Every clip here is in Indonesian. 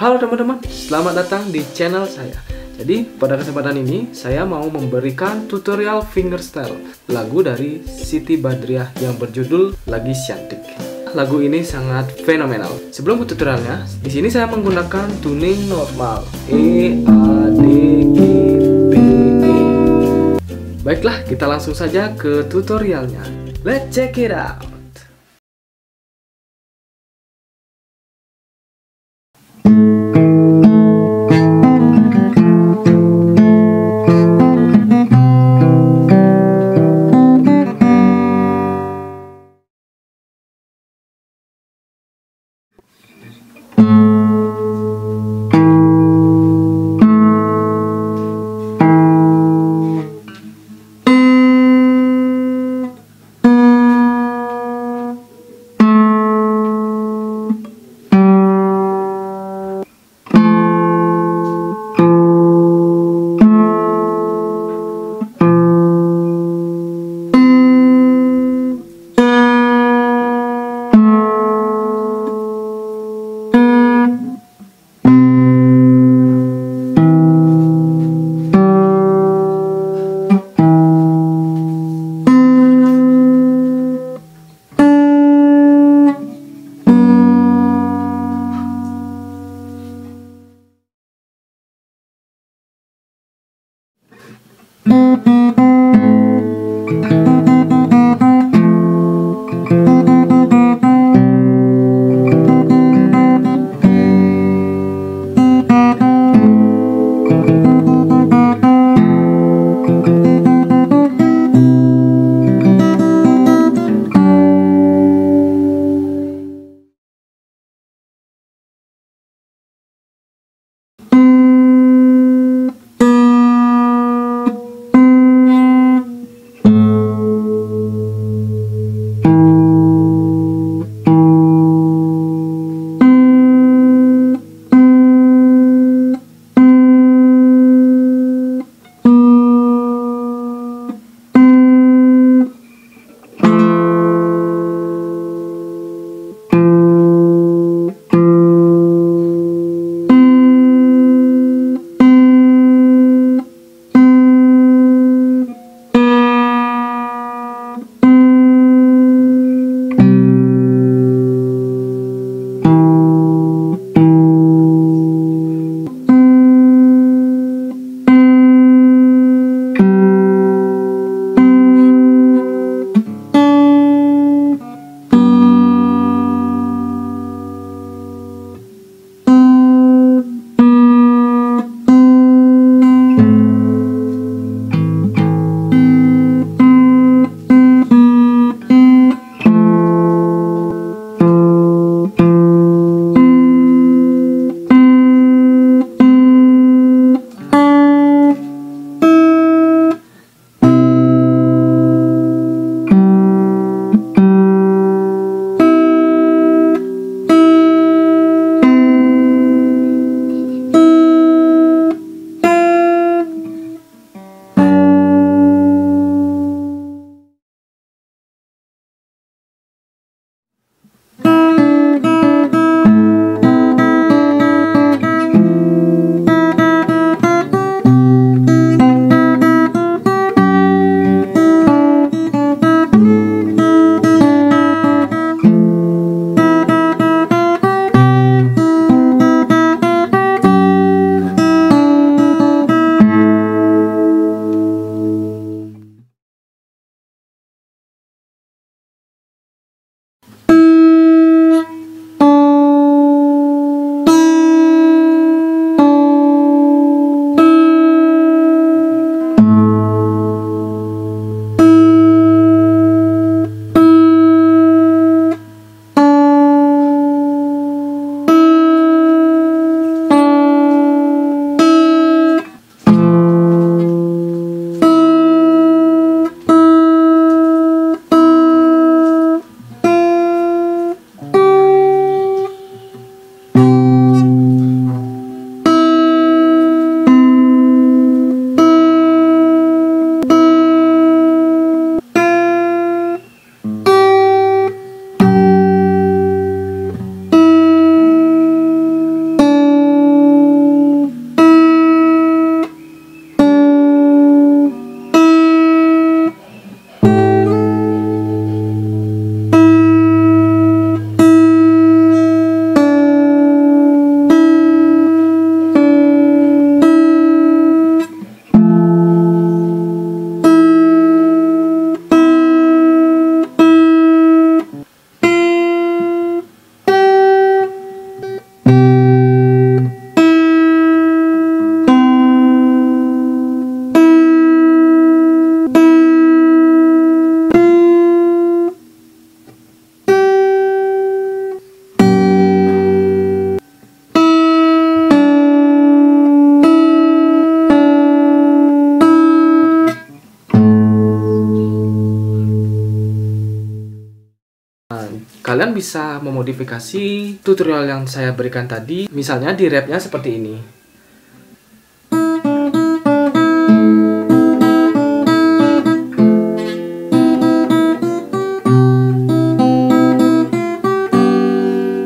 Halo teman-teman, selamat datang di channel saya. Jadi pada kesempatan ini saya mau memberikan tutorial fingerstyle lagu dari Siti Badriah yang berjudul Lagi Cantik. Lagu ini sangat fenomenal. Sebelum ke tutorialnya, di sini saya menggunakan tuning normal E A D G B E. Baiklah, kita langsung saja ke tutorialnya. Let's check it out. Kalian bisa memodifikasi tutorial yang saya berikan tadi. Misalnya di rapnya seperti ini.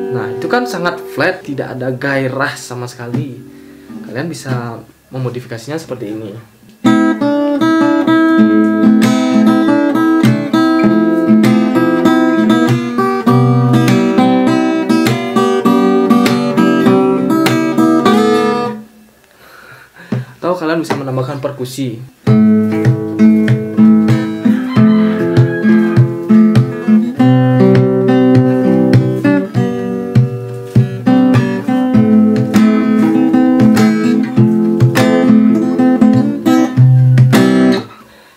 Nah, itu kan sangat flat, tidak ada gairah sama sekali. Kalian bisa memodifikasinya seperti ini. Menambahkan perkusi.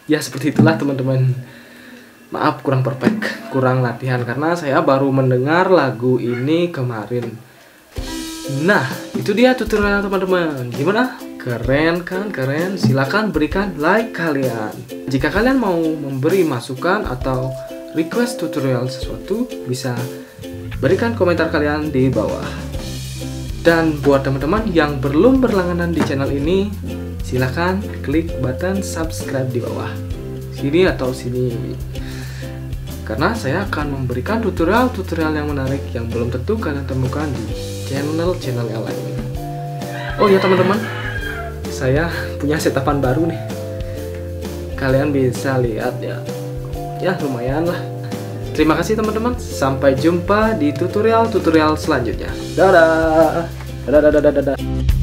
Ya seperti itulah teman-teman. Maaf kurang perfect, kurang latihan karena saya baru mendengar lagu ini kemarin. Nah, itu dia tutorial teman-teman. Gimana? Keren kan? Keren. Silahkan berikan like kalian. Jika kalian mau memberi masukan atau request tutorial sesuatu, bisa berikan komentar kalian di bawah. Dan buat teman-teman yang belum berlangganan di channel ini, silahkan klik button subscribe di bawah. Sini atau sini. Karena saya akan memberikan tutorial-tutorial yang menarik yang belum tentu kalian temukan di channel-channel yang lain. Oh ya teman-teman, saya punya setapan baru nih. Kalian bisa lihat ya. Ya lumayan lah. Terima kasih teman-teman. Sampai jumpa di tutorial-tutorial selanjutnya. Dadah. Dadah dadah dadah dadah.